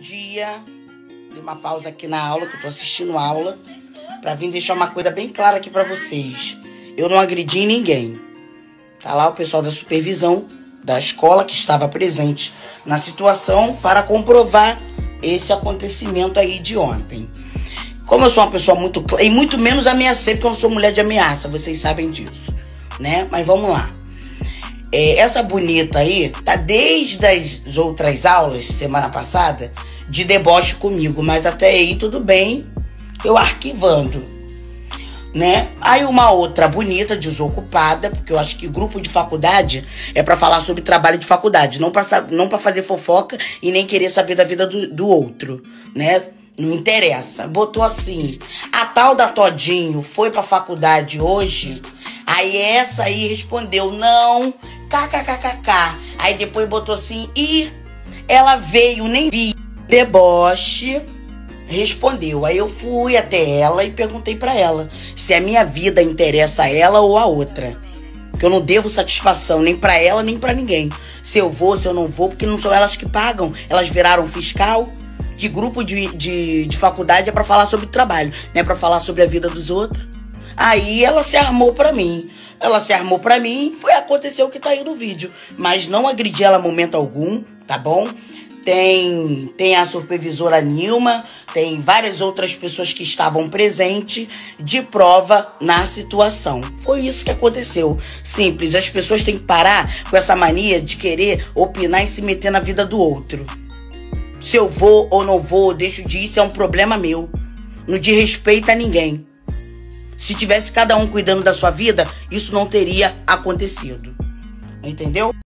Dia, dei uma pausa aqui na aula, que eu tô assistindo aula, para vir deixar uma coisa bem clara aqui para vocês. Eu não agredi ninguém. Tá lá o pessoal da supervisão da escola que estava presente na situação para comprovar esse acontecimento aí de ontem. Como eu sou uma pessoa muito e muito menos ameacei porque eu não sou mulher de ameaça, vocês sabem disso, né? Mas vamos lá. É, essa bonita aí tá desde as outras aulas semana passada de deboche comigo, mas até aí tudo bem, eu arquivando, né? Aí uma outra bonita, desocupada, porque eu acho que grupo de faculdade é para falar sobre trabalho de faculdade, não para não para fazer fofoca e nem querer saber da vida do, do outro, né? Não interessa. Botou assim: a tal da Todinho foi pra faculdade hoje. Aí essa aí respondeu: não, kkkk. Aí depois botou assim: e ela veio, nem vi. Deboche. Respondeu. Aí eu fui até ela e perguntei para ela se a minha vida interessa a ela ou a outra. Que eu não devo satisfação nem para ela nem para ninguém. Se eu vou, se eu não vou, porque não são elas que pagam. Elas viraram fiscal que grupo de, de, de faculdade é para falar sobre trabalho, não é para falar sobre a vida dos outros. Aí ela se armou para mim. Ela se armou para mim, foi acontecer o que tá aí no vídeo, mas não agredi ela momento algum, tá bom? Tem tem a supervisora Nilma, tem várias outras pessoas que estavam presentes de prova na situação. Foi isso que aconteceu. Simples, as pessoas têm que parar com essa mania de querer opinar e se meter na vida do outro. Se eu vou ou não vou, deixo de ir, isso é um problema meu. Não de respeito a ninguém. Se tivesse cada um cuidando da sua vida, isso não teria acontecido. Entendeu?